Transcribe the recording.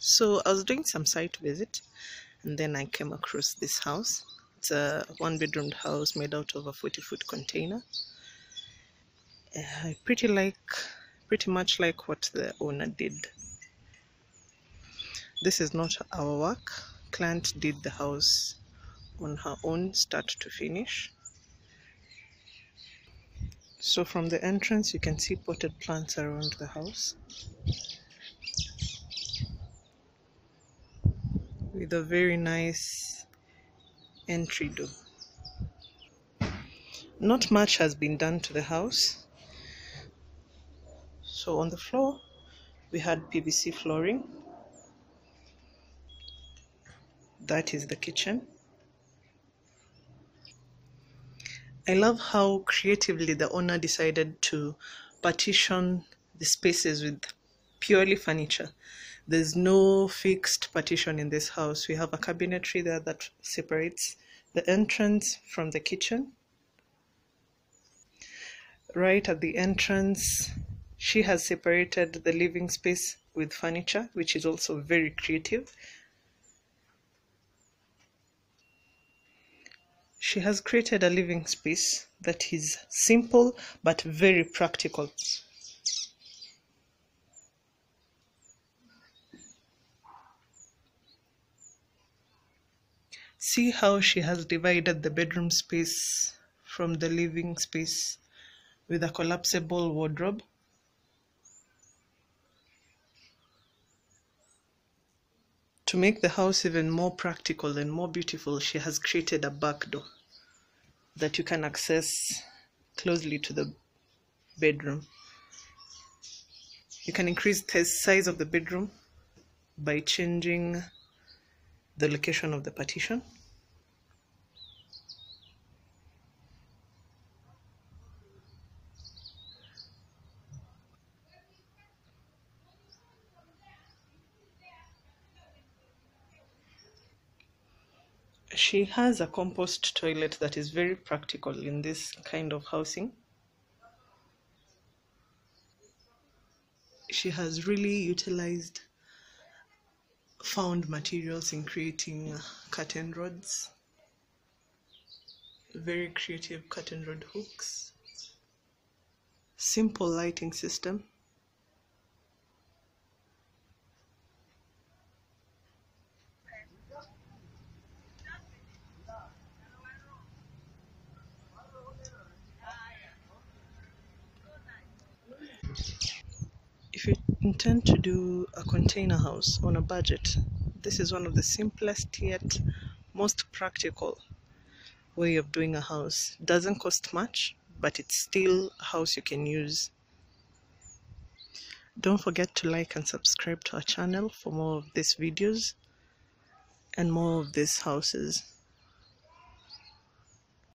So I was doing some site visit and then I came across this house. It's a one bedroom house made out of a 40 foot container. I pretty like, pretty much like what the owner did. This is not our work. Client did the house on her own start to finish. So from the entrance you can see potted plants around the house. With a very nice entry door. Not much has been done to the house. So on the floor, we had PVC flooring. That is the kitchen. I love how creatively the owner decided to partition the spaces with purely furniture. There's no fixed partition in this house. We have a cabinetry there that separates the entrance from the kitchen. Right at the entrance, she has separated the living space with furniture, which is also very creative. She has created a living space that is simple but very practical. See how she has divided the bedroom space from the living space with a collapsible wardrobe. To make the house even more practical and more beautiful, she has created a back door that you can access closely to the bedroom. You can increase the size of the bedroom by changing the location of the partition. She has a compost toilet that is very practical in this kind of housing. She has really utilized found materials in creating curtain rods. Very creative curtain rod hooks. Simple lighting system you intend to do a container house on a budget, this is one of the simplest yet most practical way of doing a house. Doesn't cost much, but it's still a house you can use. Don't forget to like and subscribe to our channel for more of these videos and more of these houses.